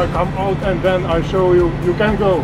I come out and then I show you you can go.